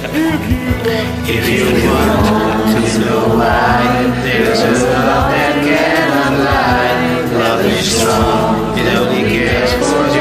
If you want to know why, there's a love that cannot lie. Love is strong, it only cares for joyful